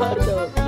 Eduardo.